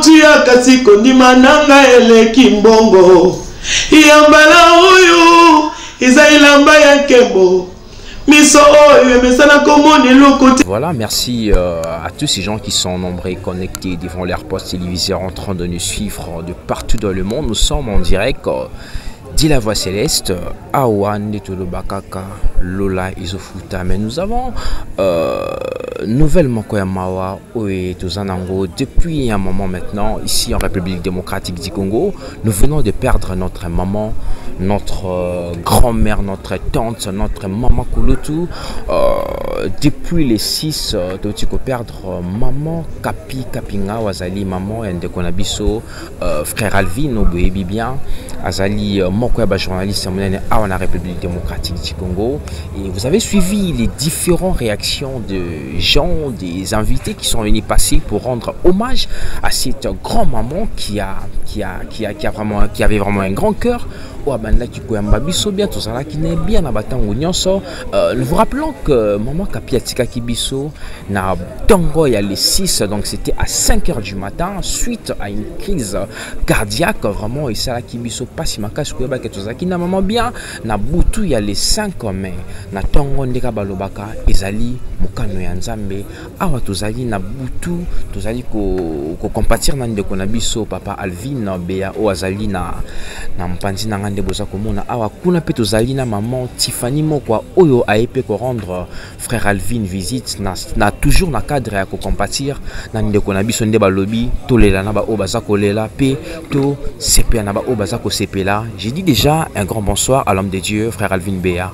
motuya kasi kondima nanga eleki mbongo ya mbala oyo eza elamba ya nkembo Voilà, merci euh, à tous ces gens qui sont nombreux connectés devant leur poste téléviseur en train de nous suivre de partout dans le monde. Nous sommes en direct. Euh, dit la voix céleste, Awan Bakaka, Lola isofuta Mais nous avons euh, nouvellement Koyamawa, Oui, Tozanango, depuis un moment maintenant, ici en République démocratique du Congo, nous venons de perdre notre maman, notre euh, grand-mère, notre tante, notre maman Kouloutou. Euh, depuis les 6, euh, tu peux perdre maman Kapi Kapinga Wazali, maman Ndeko Nabiso, Euh, frère Alvino boyebi bien azali euh, moko ya ba journaliste ya monene awa na République démocratique du Congo et vous avez suivi les différentes réactions de gens des invités qui sont venus passer pour rendre hommage à cette grand maman qui a qui a qui a qui a vraiment qui avait vraiment un grand cœur oyo abandaki koyamba biso bien tozalaki na ye bien na batango nyonso Euh, nous vous rappelons que Maman Kapi Atika Kibiso na Tongo ya le 6, donc c'était à 5 h du matin, suite à une crise cardiaque, vraiment, et ça la Kibiso passe ma casse que baké tozaki na maman bien, na Boutou ya le 5 mai, na Tongo Ndeka Balobaka, Ezali, Mukano ya Nzambe, awa tozali na butu tozali kocompatir na ndeko na biso papa alvine bea oyo azali na, na mpanzi na ngai nde boza komona awa kuna mpe tozali na maman tifani mokwa oyo aye mpe korendre frère alvine visite na, na toujours na cadre ya kocompatir na ndeko na biso nde balobi tolela na baoyo baza kolela mpe tosepela na baoyo baza kosepela je dis déjà un grand bonsoir à l'homme de dieu frère alvine bea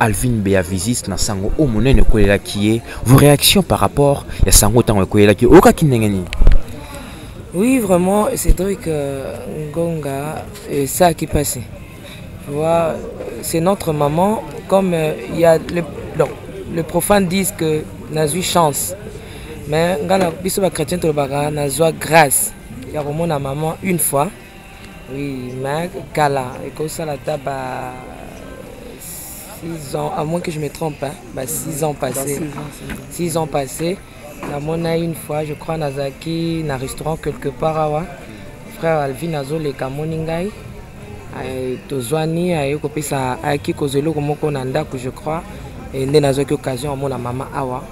Alvin Beavisis na sango o monene ekwelelaki ye vos réactions par rapport ya sango ntango ekwelelaki ye oyokaki ndenge nini oui vraiment cédric euh, ngonga esalaki mpasi vois c'est notre maman comme euh, il euh, y a le, non, le profane disent que nazwi chance mais ngai na biso bachrétien tolobaka nazwa grâce ya komona maman une fois Oui, mais kala ekosala ata ba 6 ans, à moins que je me trompe, hein, bah 6 ans passés. 6 ans passés. Na mona une fois, je crois, Nazaki, na restaurant quelque part, awa. Frère Alvin azoleka amoni ngai. Aye, Tozwani, aye kopesa, ayaki kozwa eloko moko na ndako, je crois. Et nde nazwaki occasion amona mama awa.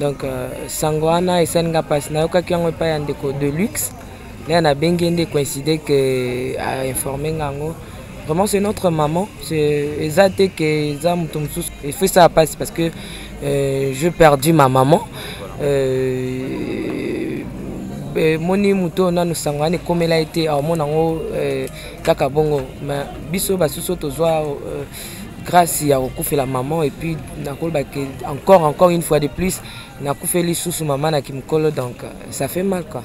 Donc, euh, sango wana esali nga mpasi. Nayokaki yango epai ya ndeko de luxe. Ngai na bengi nde coïncide que a informer nga yango. Vraiment c'est notre maman, c'est eza te que eza moto mosusu. Il faut ça passe parce que euh, je perdu ma maman. Euh, euh, moni moto oyo nanu sango wana ekomela ye te aomona yango euh, kaka bongo ma biso basusu tozwa euh, grâce ya kokufela maman et puis nakolobake encore encore une fois de plus nakufeli susu mama na kimokolo donc ça fait mal quoi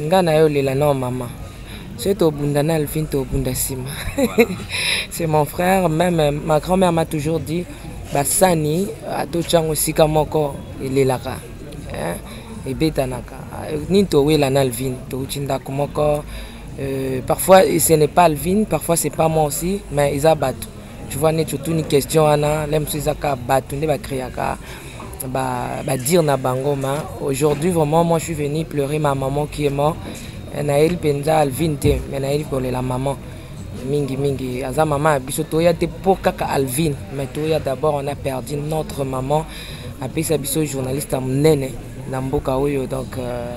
Nga nayo lela nao maman. Soki tobunda na Alvin tobunda nsima. C'est mon frère, même euh, ma grand-mère m'a toujours dit basani euh, totya yango esika moko elelaka hein, ebetanaka euh, nini towela na Alvin touti ndako moko euh, parfois ce n'est pas Alvin, parfois c'est pas moi aussi, mais eza bato tu vois neti otuni question wana lem so eza kaka bato nde bacreaka badire na bango ma aujourd'hui vraiment moi je suis venu pleurer ma maman qui est mort eh, nayeli mpenza alvine te mais nayeli kolela maman mingi mingi aza mama ya biso toya te mpo kaka alvine mais toya d'abord on a perdu notre maman apesa biso journaliste ya monene na mboka oyo donc euh,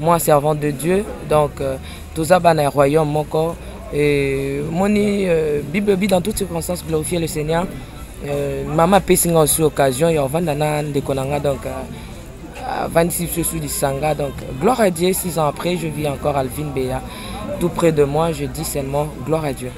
moi servant de dieu donc euh, toza bana ya royaume moko Et mon euh, Bible dans toutes circonstances glorifier le Seigneur. Euh, maman Pessinga aussi occasion et on de Konanga donc 26 euh, sous du donc gloire à Dieu six ans après je vis encore Alvin Béa. tout près de moi je dis seulement gloire à Dieu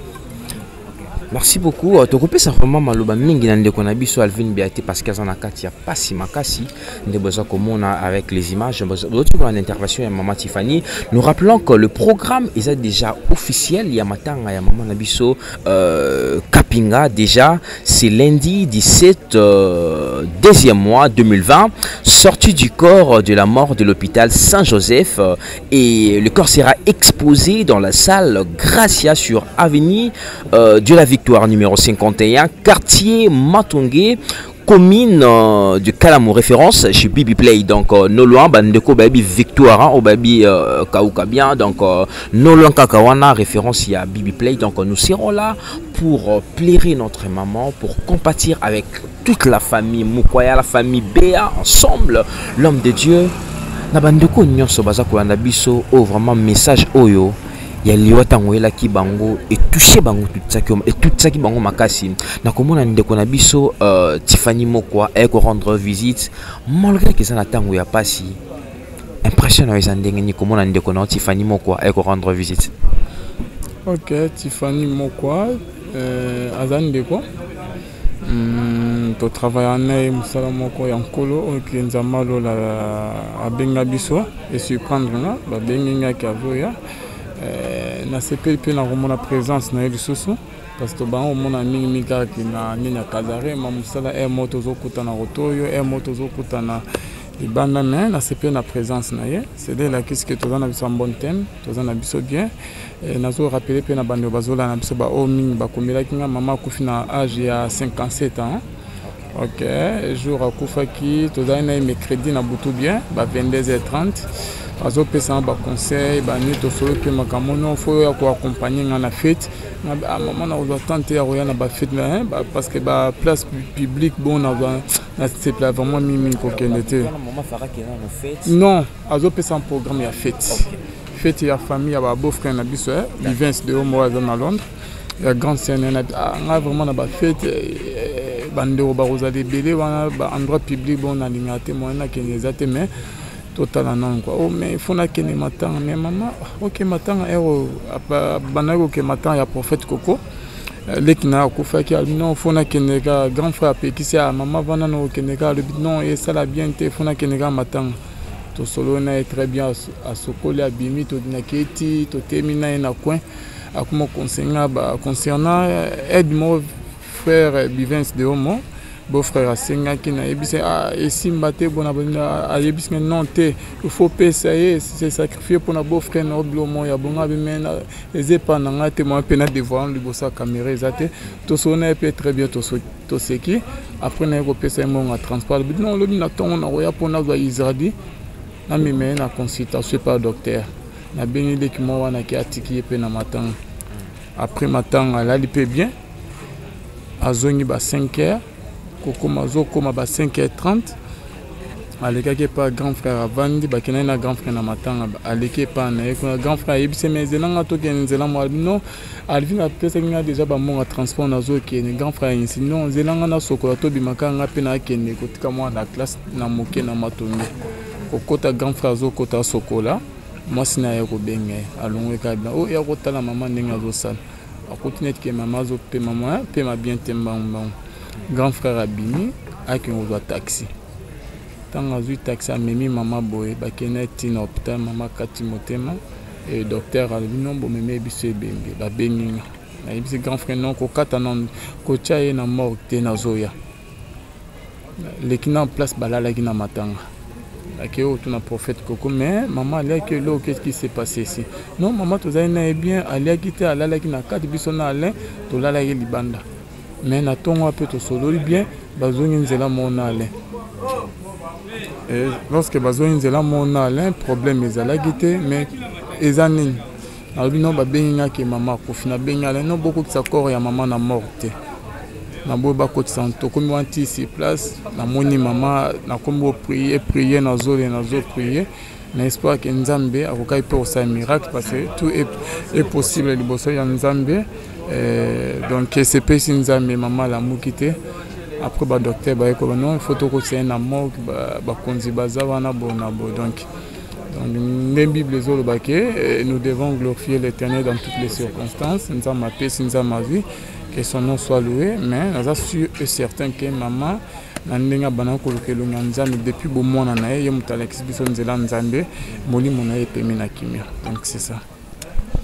merci beaucoup euh, tokopesa vraiment maloba mingi na ndeko na biso alvin beate parce que aza na kati ya pasi makasi nde boza komona avec les images bozotikona na intervention ya mama tiffany nous rappelons que le programme eza déjà officiel ya matanga ya mama na biso euh, kapinga déjà c'est lundi 17 euh, deuxième mois 2020 sortie du corps de la mort de l'hôpital saint joseph euh, et le corps sera exposé dans la salle Gracia sur avenue euh, de la Victoire victoire numéro 51, quartier Matongé, commune euh, de du Kalamu référence chez Bibi Play donc euh, bande bandeko baby victoire hein, au baby euh, Kauka bien donc euh, loin, Kakawana référence à Bibi Play donc nous serons là pour plaire notre maman pour compatir avec toute la famille Mukwaya, la famille Béa, ensemble, l'homme de Dieu, na bandeko nyonso baza kolanda biso oyo oh, vraiment message oyo ya liwa ntango oyelaki bango etouche bango etutisaki bango makasi na komona ndeko na biso uh, tifani mokwa aye korendre visite malgré ke eza na ntango ya mpasi impression na yo eza ndenge nini komona ndeko na yo tifani mokwa aye korendre visite ok tifani mokwa euh, aza ndeko Mm, totravaya na ye mosala moko ya nkolo oyo ke nzambe alola abenga biso esurprendre nga babengi nga ke azoya eh, nasepeli mpe nakomona présence na ye lisusu parce que tobango komona mingi mingi kaka ke na nini ya kadare ma mosala r mo tozokutana kotoyo r mo tozokutana libanda me nasepeli na présence na ye sede elakisi ke toza na biso ya bonne teme toza na biso bien Eh, nazo rappeler mpe na bando bazolala na biso baoyo mingi bakomelaki nga mama akufi na age ya 57 ans ok jour akufaki tozali na ye mercredi na butu bien ba 22h30 azopesa nga baconseil bani tosolo mpe makambo no fo oyo ya koaccompagne nga na fete ah, mama nakozwa temps te ya koya na bafete parce que baplace publique bon nazwa nasepela vraiment mingi mingi kokende te non azopesa programme ya fete okay. fete ya famille ya ba beau frère na biso eh, Livens de Omo aza na Londres ya grande scène na ah, nga vraiment na ba fete eh, bandeko bakozala ebele wana ba endroit public bon nalingaka te moyen nakende eza te mais totala nanu kua o oh, mais fo nakende matanga mais mama ah, oke matanga ero eh, bandaki koke matanga ya prophète koko eh, leki na akufaki alobi non fo nakende ka grand frère apekisi ya ah, mama vanda na okende ka alobi non esala bien te fo nakende ka matanga tosololi na ye très bien asokoli abimi nakei ti totemi na ye na coin akoma concernant ba concernant euh, aide mo frère bivens de homo beau frère asengaki nayebisi ah, esimba te bona ayebisi ngai non te il faut pesa ye se sacrifie mpona beau frère na obilo mo ya bongo abi me eza epa na ngai te mwa mpe na devoir liboso ya caméra eza te tosolo na ye mpe très bien tosoki toseki après naye kopesa ye mbongo ya transport alobi non olobi na ntongo nakoya mpo nazwa izardi namema ye na consultation epa docteur nabengi leki mwa wana ke atiki ye mpe na matanga après matanga alali mpe bien azongi ba 5 heures kokoma azokoma ba 5 heures 30 alekaki epa grand frère avandi bakendaki na grand frère na matanga aleki epa na ye kuna grand frère ayebisemi ezelanga tokende nzela mwa bino Alvin apesaki nga deja ba monga transport nazo kende grand frère ainsi non zela nga na sokola to bimaka nga pe na kende kotika mwa na classe na moke na matonge kokota grand frère azo kota sokola mwasi na ye kobenga ye alongwe kaka bina oyo oh, ya kotala mama ndenge azosala akuti neti ke mama azopema mwa pema bien te mbangu mbangu grand frère abimi akende kozwa taxi ntango azwi taxi amemi mama boye bakenda ntina hopital mama kati motema Et eh, docteur alobi non bomeme biso ebembe babengi nga nayebisi grand frère non kokata nanu kotya ye na morgue te nazoya leki na place balalaki na matanga ake oyo tuna prophète koko mais mama aliaki eloko qu'est-ce qui s'est passé ici non mama tozali na ye bien aliaki te alalaki na kati biso na alain tolalaki libanda mais na tongo ape tosololi bien bazongi nzela moko na alain eh, lorsque bazongi nzela moko na alain problème ezalaki te mais eza nini nalobi no babengi nga ke mama akufi nabengi alain no bokokisa corps ya mama na mort te naboyi bakotisa tokomi wana ti sur place namoni mama nakomi boprie prie nazole nazo prie na espoir ke nzambe akokaki mpe kosala miracle parce que tout est, est possible liboso ya nzambe eh, donc esepesi nzambe mama alamuki te après badocteur baye koba non faut tokoseye na morgue bakonzi ba baza wana bo na bo donc donc nde bible ezoloba ke eh, nous devons glorifier l'éternel dans toutes les circonstances nzambe apesi nzambe azwi que son nom soit loué mais naza sûr et certain ke mama na ndenge abandaki koluka elongi ya nzambe depuis bomwana na ye ye moto alakisi biso nzela ya nzambe molimo na ye epemi na kimia donc c'est ça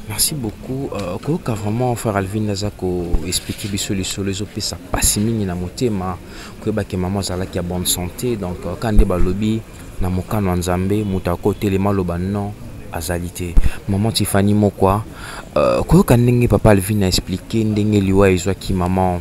merci beaucoup euh, koyoka vraiment frère alvin aza koexplike biso lisolo ezopesa mpasi mingi na motema koyeba ke mama azalaki ya bonne santé donc euh, ka nde balobi na mokano ya nzambe moto akotelema aloba non azali te maman tifani mokwa euh, koyoka ndenge papa alvin a explike ndenge liwa ezwaki maman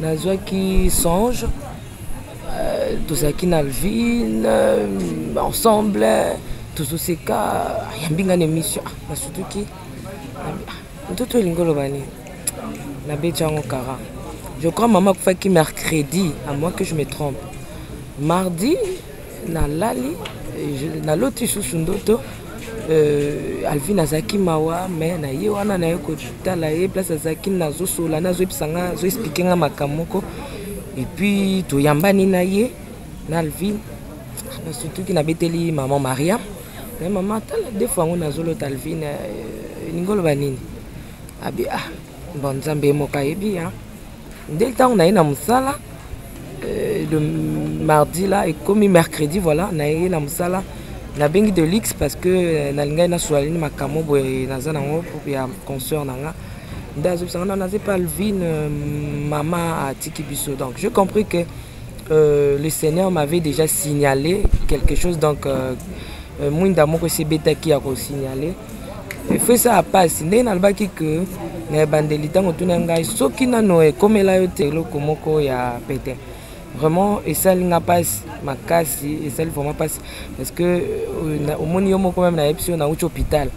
nazwaki songe euh, tozalaki na lvine euh, ensemble tozoseka ayambi ngai na émission ah, nasutuki ah, ntutu elingi oloba nini nabeti yango kara je crois mama akufaki mercredi à moins que je me trompe mardi nalali naloti susu ndoto euh, alvin azalaki mawa me na ye wana naye kotala ye place azalaki nazosola na azoyebisa nga azoexplike nga makambo moko epuis toyambani na ye na alvin nasutuki nabeteli maman maria me mama tala defo yango nazolota alvin elingi euh, oloba nini abi ah bon nzambe ye moko ayebi ya nde ntango naye na mosala euh, le mardi là ekomi mercredi voilà naye na mosala nabengi de luxe parce que euh, nalingaki nasolali makambo boye naza nango ya concert na nga nde azobisanga na naza epa alvine euh, mama atiki biso donc je compris que euh, le seigneur m'avait déjà signalé quelque chose donc euh, euh, mwinda moko esi ebetaki ya kosignale efesa ya mpasi ndenge nalobaki ke na ebandeli ntango otuna ngai soki nano ekomela yo te eloko moko ya pete vraiment esali nga mpasi makasi esali vraiment mpasi parce que euh, omoni yo moko meme nayebisi yo nauti hôpital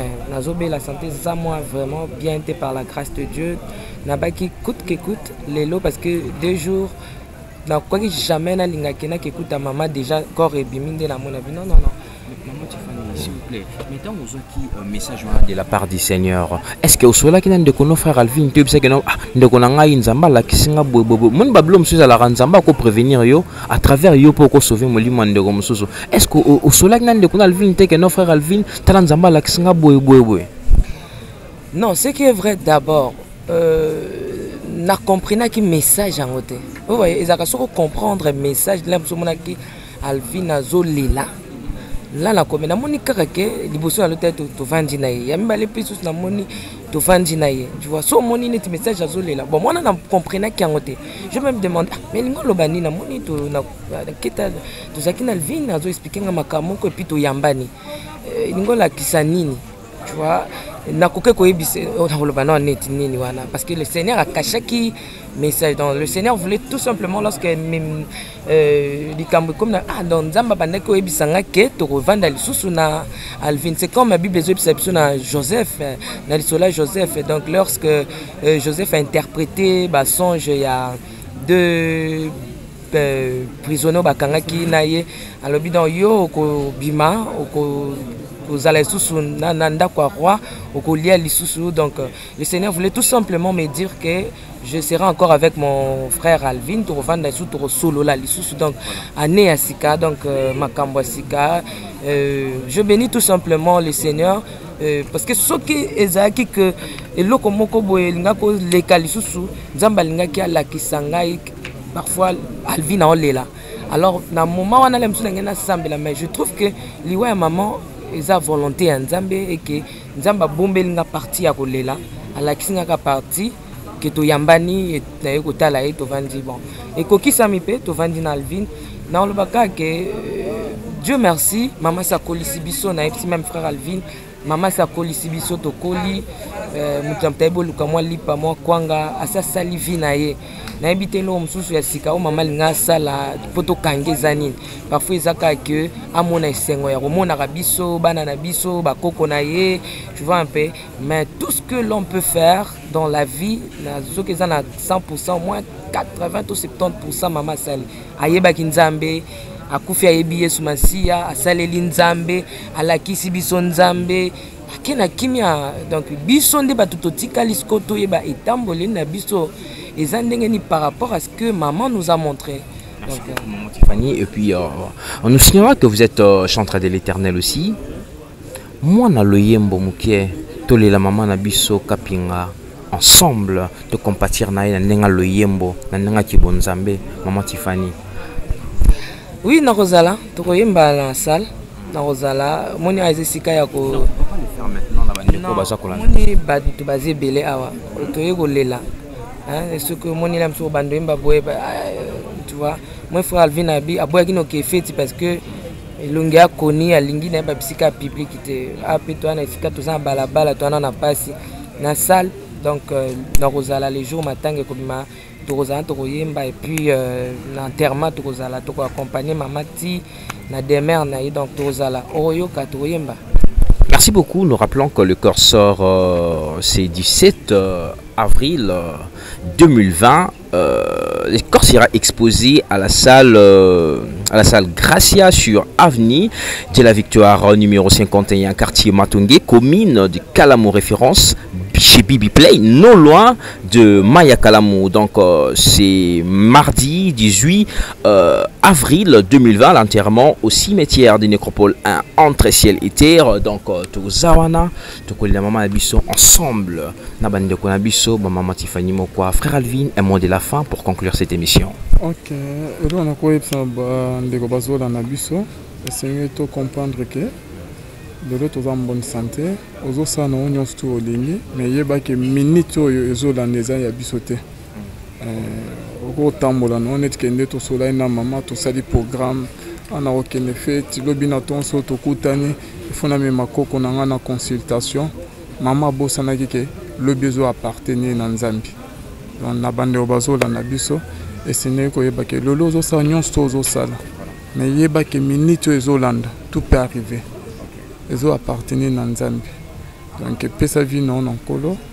eh, nazobela santé eza mwa vraiment bien te par la grâce de dieu nabaki coute que coute lelo parce que deux jours nakokaki jamais nalingaki nakekuta mama déjà corps ebimi nde namona bino non non s'il vous plaît mais ntango ozwaki euh, message wana de la part du seigneur est ce que osololaki na ndeko no frère alvin te oyebisaki no ah, ndeko na ngai nzambe alakisi nga boyeboyeboye moni babilo mosusu ezalaka nzambe akoprévenir yo à travers yo mpo okosauve molimo ya ndeko mosusu est ce que osololaki na ndeko na alvin te ke no frère alvin tala nzambe alakisi nga boyeboyeboye non ce qui est vrai d'abord euh, na comprenaki message yango te oyo ezalaka soki ocomprendre message nde mosu omonaki alvin azolela nga na komi namoni kaka ke liboso na lota ete tovandi na ye ya mibale mpe susu namoni tovandi na ye vois so omoni neti message azolela bon mwana na comprenaki yango te je même demande ah, mais lingi oloba nini namoni naketa tozalaki na lvine azoexplike nga makambo moko epuis toyambani eh, lingi olakisa nini tu vois nakoki koyebisa oh, nakoloba nao neti nini wana parce que le seigneur akashaki message donc le seigneur voulait tout simplement lorsque euh, likambo ekomi na ah donc nzambe abandaki koyebisa nga ke tokovanda lisusu na alvin c'est comme bible ezoyebisa biso na joseph na lisolo ya joseph donc lorsque euh, joseph a interprété basonge ya deux euh, prisonnier oyo bakangaki na ye alobi donc yo okobima oko kozala lisusu na, na ndako ya roi okolia lisusu donc euh, le seigneur voulait tout simplement me dire que je serai encore avec mon frère alvin tokovanda lisusu tokosolola lisusu donc année ya sika donc euh, makambo ya sika euh, je bénis tout simplement le seigneur Euh, parce que soki ezalaki ke eloko moko boye elingaki koleka lisusu nzambe alingaki alakisa ngai parfois alvi na olela alors na moment wana le mosusu nange nasambela mais je trouve que liwa ya maman eza volonté ya nzambe eke nzambe abombeli nga parti ya kolela alakisi nga ka parti ke toyambani naye kotala ye tovandi bon ekokisami mpe tovandi na alvine naolobaka ke euh, dieu merci mama si akolisi biso nayebisi meme frère alvine mama asi akolisi biso tokoli eh, moto ya moto ayebi oluka mwa lipa mwa kwanga asi asali vi na ye nayebi te eloko mosusu ya sika oyo mama alinga asala mpo tokangi eza nini parfois eza kaka ke amona esengo ya komonaka biso bana na biso bakoko na ye tu vois un peu mais tout ce que l'on peut faire dans la vie soki eza na 100 pourcent moins 80 to 70 pourcent mama asali ayebaki nzambe akufi ayebi yesu masiya asaleli nzambe alakisi biso nzambe ake na kimia donc biso nde bato totikali siko toyeba etamboleli na biso eza ndenge ni par rapport à ce que maman nous a montré Merci beaucoup, maman Tiffany. Et puis, euh, on nous signalera que vous êtes euh, chantre de l'éternel aussi. Muana loyembo mukie tolela maman na biso kapinga ensemble to compatir na ye na ndenge loyembo na ndenge ya kibonzambe maman Tiffany. Oui nakozala tokoyemba na salle nakozala moni aza esika ya ko moni bato baza ebele awa toye kolela soki omoni la mosuku bando yemba boye tu vois moi frère alvin abi aboyaki noke feti parce que elongi ya koni alingi nayeba bisika ya publiki te ape to wana esika toza na balabala to wana na mpasi na salle donc euh, nakozala le jour matanga ekobima tokozala tokoyemba epuis euh, na enterrement tokozala tokoaccompagne mama ti na demeure na ye donc tokozala okoyoka tokoyemba Merci beaucoup. Nous rappelons que le curseur, euh, c'est du 7 euh, avril 2020. Euh, euh, le corps sera exposé à la salle à la salle Gracia sur Avenue de la Victoire numéro 51 quartier Matungé, commune de Calamo référence chez Bibi Play, non loin de Maya Donc euh, c'est mardi 18 euh, avril 2020, l'enterrement au cimetière des Nécropoles 1 entre ciel et terre. Donc euh, Tozawana, tokolela mama na biso ensemble na bandeko na biso bamama tifani mokwa frère alvin un mot de la fin pour conclure cette émission ok eloko nakoyebisa bandeko bazolanda biso esengeli to comprendre ke lelo toza mbonne sante ozosala na oyo nyonso to olingi me yebaki minute oyo ezolanda eza ya biso te euh, okotambola no neti kende tosolai na mama tosali programme ana kokende feti lobi na tonso tokutani ifo namema koko na ngai na consultation mama abosanaki ke lobi ezo appartenir na nzambe donc na bandeko bazolanda biso esengeli koyeba ke lelo ozosala nyonso to ozosala mais yeba ke minute oyo ezolanda tout peut arriver ezo appartenir na nzambe donc epesa vie nao na nkolo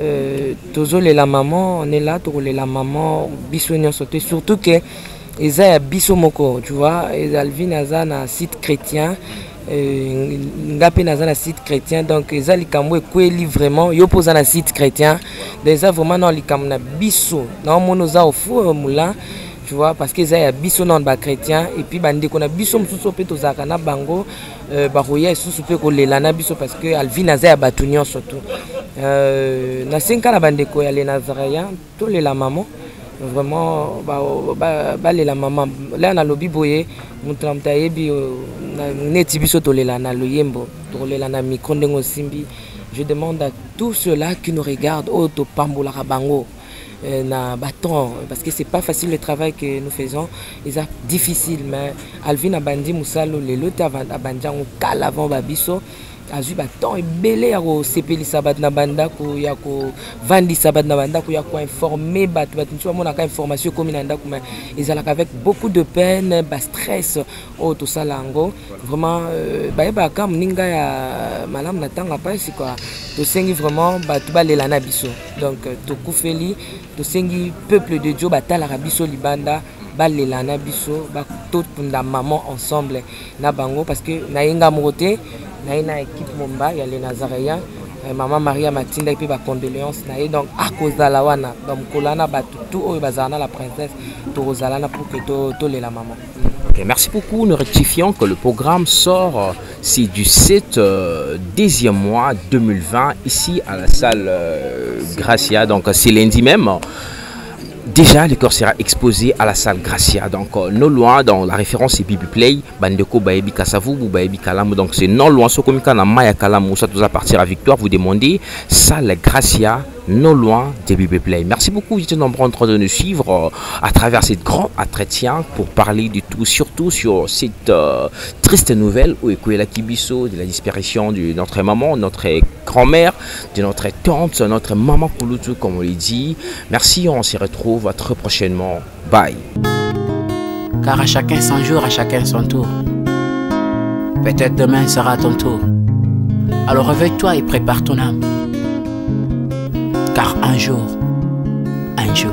Euh, tozolela maman on est là tokolela maman biso nyonso te surtout que eza ya biso moko tu vois alvine aza na site chrétien euh, nga mpe naza na site chrétien donc eza likambo ekweli vraiment yo mpo oza na site chrétien donc eza vraiment na likambo na biso naomona oza ofu mola tu vois parce que eza ya biso nano bachrétien et puis bandeko na biso mosusu mpe tozalaka na bango Euh, bakoya lisusu mpe kolela na biso parce que alvine aza ya bato nyonso tu euh, nasenka na bandeko ya le nazarien tolela mama vraiment balela mama lea nalobi boye moto na moto ayebi euh, neti biso tolela na loyembo tokolela na micro ndenge osimbi je demande à tout cela qui nous regarde oyo topambolaka bango euh, na ba temps parce que c'est pas facile le travail que nous faisons eza difficile mais alvin abandi mosalo lelo te abandi yango kala avant ba biso azwi batemps ebele ya kosepelisa bato na bandako ya kovandisa bato na bandako ya koinforme bato bato mosusu bamonaka information ekomi na ndako mai ezalaka avec beaucoup de peine bastress oyo tosala yango vraiment euh, bayeba ka moninga ya malamu na ntango apasi kua tosengi vraiment bato balela na biso donc euh, tokufeli tosengi peuple de dio batalaka biso libanda balela na biso totunda maman ensemble na bango parce que naye nga moko te naye na équipe momba ya le nazaréen euh, mama maria matindaki mpe bacondoléance na ye donc akozala wana bamokolo wana bato tu oyo bazala na la princesse tokozala na pour ke tolela to mama Okay, merci beaucoup. Nous rectifions que le programme sort, euh, c'est du 7 euh, deuxième mois 2020, ici à la salle euh, Gracia. Donc c'est lundi même. Déjà, le corps sera exposé à la salle Gracia. Donc, euh, non loin, dans la référence c'est Bibi Play, Bandeko Baebi Kasavubu, Baebi Kalam. Donc, c'est non loin, ce comica na Maya Kalamu, ça doit partir à Victoire. Vous demandez salle Gracia non loin des bb play. Merci beaucoup, vous nombreux en train de nous suivre euh, à travers cette grande entretien pour parler du tout, surtout sur cette euh, triste nouvelle où la Kibiso, de la disparition de notre maman, notre grand-mère, de notre tante, notre maman Kouloutou, comme on le dit. Merci, on se retrouve à très prochainement. Bye. Car à chacun son jour, à chacun son tour. Peut-être demain sera ton tour. Alors réveille-toi et prépare ton âme. Car un jour, un jour.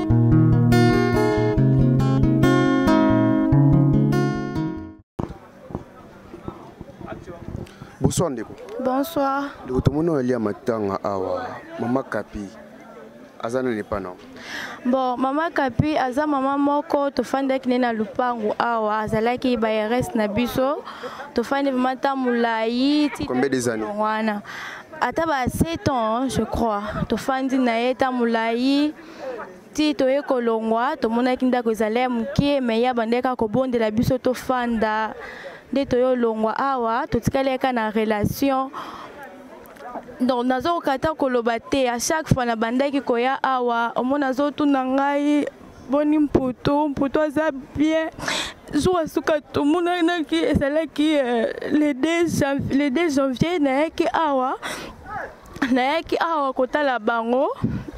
bonsoir ndeko bonsoir ndeko tomoni oyo alia matanga awa mama kapi aza nani epa nao bon mama kapi aza mama moko tofandaki ne na lupangu awa azalaki bayeres na biso tofandi vraimen ta molai wana ata ba 7 ans je crois tofandi na ye ta molai ti toye kolongwa tomonaki ndako ezali ya moke me ya bandaki kaka kobondela biso tofanda nde toye olongwa awa totikali yaka na relation donc nazokoka ata koloba te a chaque fois nabandaki koya awa omona azotuna ngai boni mputu mputu aza bien zuwa suka tomonanaki ezalaki euh, le 2 janvier nayaki awa nayaki awa kotala bango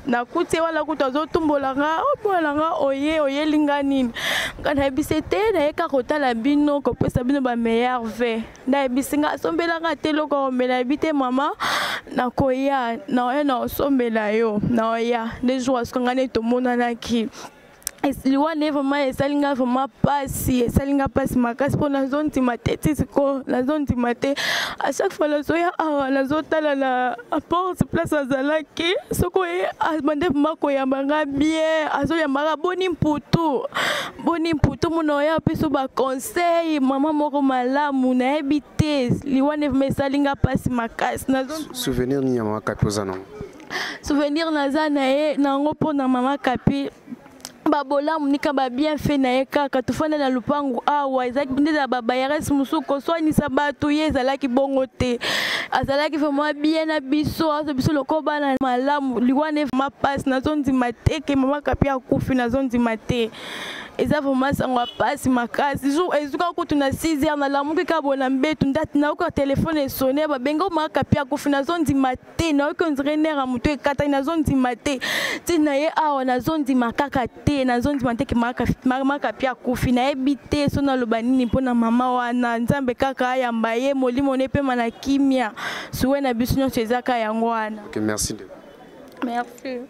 nakuti wana kutu azotumbola nga obola nga oye oyeli nga nini nga nayebisi te nayeka kotala bino kopesa bino bameilleur ve nayebisi nga asombela nga te eloko omela yebi te mama nakoya naoya naosombela yo naoya nde jour asuka nga nde tomonanaki liwa ne vraimen esali ngai vraimen mpasi esali ngai mpasi makasi mpo nazondima te ti sikoyo nazondima te a chaque fois nazoya awa nazotala na porte place azalaki soko ye abande vraimen koyamba ngai bien azoyamba ngai boni mputu boni mputu muna oya apeso baconseil mama moko malamu nayebi te liwa ne vraimen esali ngai mpasi makasi souvenir nini ya mama kapi oza nango souvenir naza na ye nango mpo na mama kapi babolamu nika babienfait na ye kaka tofanda na lupangu awa ezalaki nde na babayeres mosusu koswanisa bato ye ezalaki bongo te azalaki vraimen bien na biso azo biso loko bana malamu liwa ne vraimen mpasi nazondima te ke mama kapi akufi nazondima te eza vraimen sango ya mpasi makasi jour ezuka kutu na 6 heures nalamuki kaka bona mbetu ndati nayoka telefone esone babengi omaka kapi akufi nazondima te nayoki ondire nere ya moto ekatani nazondima te ti na ye awa nazondima kaka te nazondima te makapi akufi nayebi te so naloba nini mpo na mama wana nzambe kaka ayamba ye molimo ne epema na kimia suwe na biso nyonso ezaka yango wana okay, merci. merci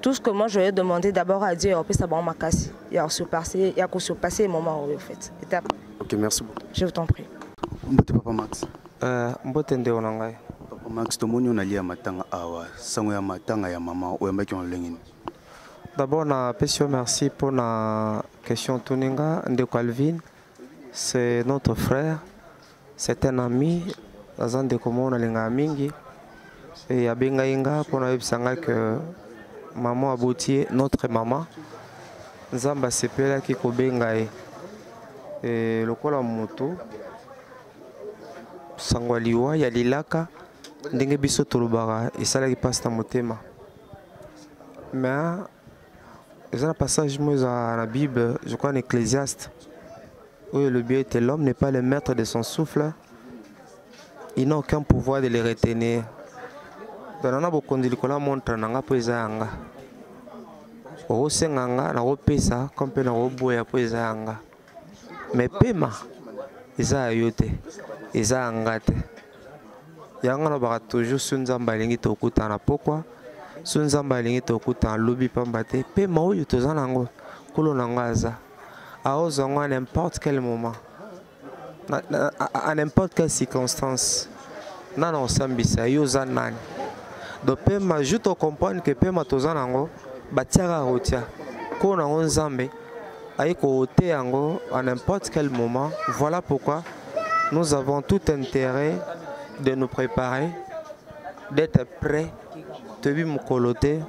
Tout ce que moi je vais demander d'abord à Dieu, après ça, bon, ma casse. Il y a surpassé, il y a surpassé le moment où, en fait. Étape. Ok, merci beaucoup. Je vous t'en prie. Mbote Papa Max. Euh, mbote ndeo na ngai. Papa Max, tomoni on alia matanga awa, sango ya matanga ya maman, oyambaki on lengini. D'abord na pesi yo merci pour na question tuninga ndeko Alvin. C'est notre frère. C'est un ami, aza ndeko moko nalingaka mingi e abengaki nga mpo nayebisa nga ke mama aboti ye notre mama nzambe asepelaki kobenga ye e, lokola moto sango ya liwa ya lilaka ndenge biso tolobaka esalaki mpasi na motema mais eza na passage moko eza na bible je crois na ecclésiaste oyo elobi ete l'homme n'est pas le maître de son souffle il n'a aucun pouvoir de le retenir zala na bokonzi likolo ya montre na nga mpo eza ya nga okosenga nga nakopesa ko mpe nakoboya mpo eza ya nga mais pema eza ya yo te eza ya nga te yango nalobaka toujours so nzambe alingi tokutana pokwa so nzambe alingi tokutana lobi pamba te pema oyo toza na yango nkolo na yango aza aozwa yango à n'importe quel moment à n'importe quelle circonstance nani akosambisa yo oza nani donc pema ju tocomprendre ke pema toza na yango batiaka kotia nkolo na yango nzambe aye kote yango à n'importe quel moment voilà pourquoi nous avons tout intérêt de nous préparer d'être prêt toyebi mokolo te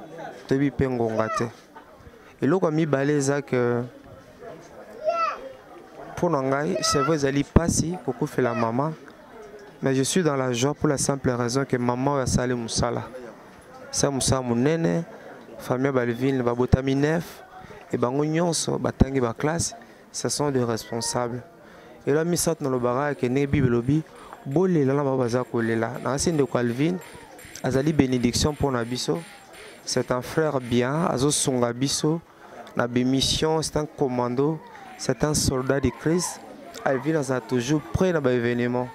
toyebi mpe ngonga te eloko ya mibale eza ke mpo na ngai c'est vrai ezali mpasi kokufela mama mais je suis dans la joie pour la simple raison que mama oyo asali mosala sa mosala monene famille ya balivine babotami nef e bango nyonso batangi baklasse ce sont des responsables elo misato nalobaka ke ndenge bible elobi bolela na bango baza kolela nakasi ndeko alvine azali bénédiction mpo na biso c'est un frère bien azosunga biso na bémission c'est un commando c'est un soldat de christ alvin azala toujours près na baévénement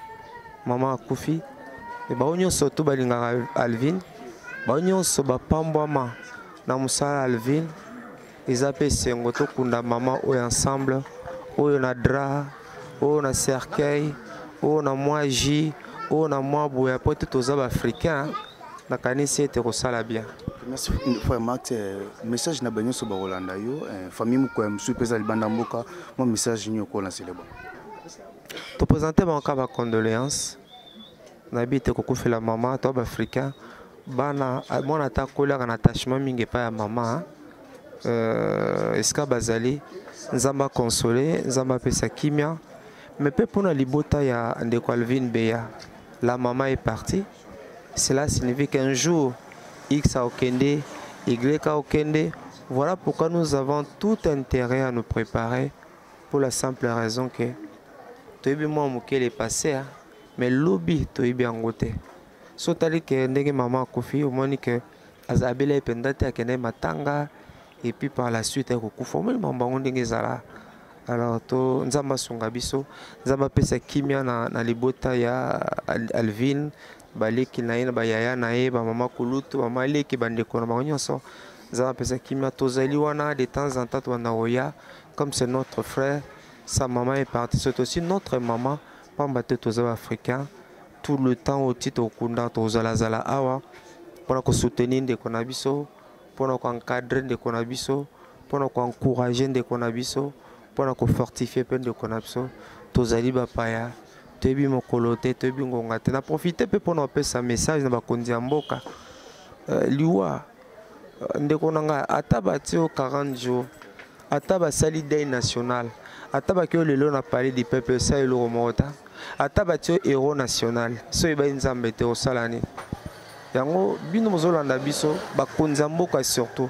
mama akufi e bango nyonso to balingaka alvin bango nyonso bapambwama na mosala alvin eza mpe esengo tokunda mama oyo ensemble oyo na dra oyo na cercueil oyo na mwa jus oyo na mwa boye apres tout toza baafricain nakanisi ete kosala bien merci frère max eh, message na bango nyonso bakolanda yo eh, famille mokoya mosusu mpe eza libanda mboka mwa message nini okola nsele bango topresente bango kaka bacondoléance nayebi ete kokufela mama to baafricain bana mwana ata akoli aka na attachement mingi epai ya mama euh, esika bazali nzambe akonsole nzambe apesa kimia me mpe mpo na libota ya ndeko alvin beya la mama est partie cela signifie qu'un jour x aokende y aokende voilà pourquoi nous avons tout intérêt à nous préparer pour la simple raison que toyebi mwa moke le passé mais lobi toyebi yango te so otali ke ndenge mama akufi omoni ke aza abela ye mpenza te akenda ye matanga et puis par la suite aye kokufa omoni mambo yango ndenge ezala alors to nzambe asunga biso nzambe apesa kimia na, na libota ya alvine baleki na ye na bayaya na ye bamama kulutu mama aleki bandeko na bango nyonso nzambe apesa kimia tozali wana de temps en temps tobanda koya comme c'est notre frère sa maman est parti c'est aussi notre maman pamba te toza baafricain tout le temps oti tokunda tozalazala awa mpo na kosoutenir ndeko na biso mpo na koencadre ndeko na biso mpo na koencourage ndeko na biso mpo na kofortifie mpe ndeko na biso tozali bapaya toyebi mokolo te toyebi ngonga te na profite mpe mpo na kopesa message na bakonzi ya mboka euh, liwa ndeko na ngai ata batie yo 40 jours ata basali deuil national ata baki yo lelo na palais du peuple osala eloko moko ta ata batie yo héros national so oyebaki nzambe te osala nini yango bino bozolanda biso bakonzi ya mboka surtout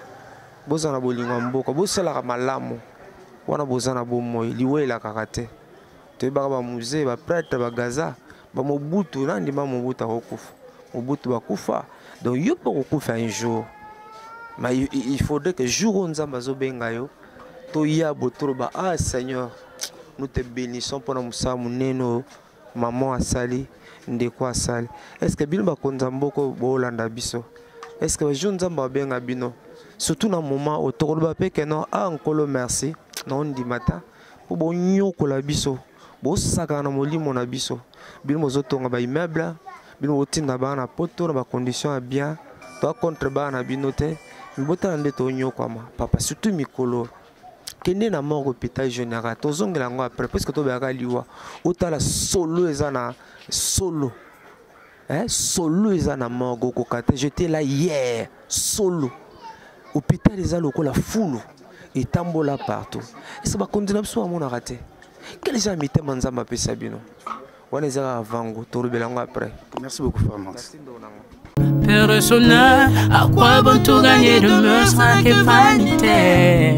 boza na bolingo ya mboka bosalaka malamu wana boza na bomoi liwa elakaka te toyebaka bamuze baprêtre bagaza bamobutu nandima mobutu akokufa mobutu bakufa donc yo mpe okokufa un jour ma il faudrait que jour oyo nzambe azobenga yo toya botoloba ah seigneur nous te bénissons mpo na mosala monene oyo mama asali ndeko asali est ce que bino bakonzi ya mboka oyo boolanda biso est ce que bajour nzambe abenga bino surtout na moment oyo tokoloba mpe keno ah nkolo merci naondima ta mpo bonyokola biso bosakana na molimo na biso bino bozotonga baimmeuble bino botinda bana na poto na bacondition ya bien toa contre bana na bino te mibotala nde tonyokwama papa surtout mikolo kende na morgue hôpital général tozongela yango après puiske tobelaka liwa otala solo eza na solo eh, solo eza na morgue okoka te jete la hier solo hôpital eza lokola fulu etambola partout ese bakonzi na biso bamonaka te quel genre ya mitema nzambe apesa bino wana eza kaka vango tolobela yango après merci beaucoup farmance Personnel, à quoi bon tout gagner de me sans que vanité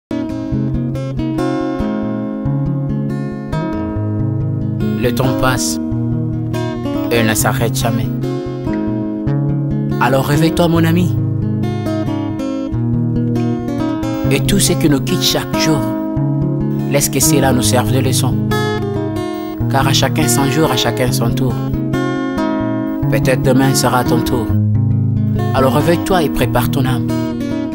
temps passe. Elle ne s'arrête jamais. Alors réveille-toi mon ami. Et tout ce qui nous quitte chaque jour, laisse que cela nous serve de leçon. Car à chacun son jour, à chacun son tour. Peut-être demain sera ton tour. Alors réveille-toi et prépare ton âme.